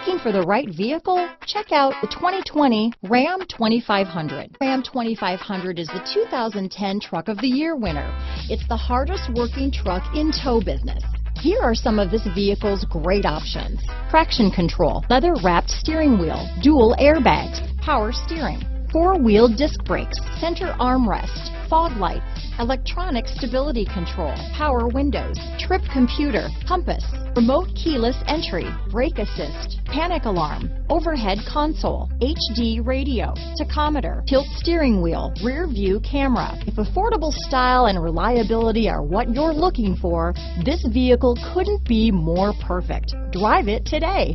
Looking for the right vehicle? Check out the 2020 Ram 2500. Ram 2500 is the 2010 Truck of the Year winner. It's the hardest working truck in tow business. Here are some of this vehicle's great options. Traction control, leather wrapped steering wheel, dual airbags, power steering, four-wheel disc brakes, center armrest, fog lights, electronic stability control, power windows, trip computer, compass, remote keyless entry, brake assist, panic alarm, overhead console, HD radio, tachometer, tilt steering wheel, rear view camera. If affordable style and reliability are what you're looking for, this vehicle couldn't be more perfect. Drive it today.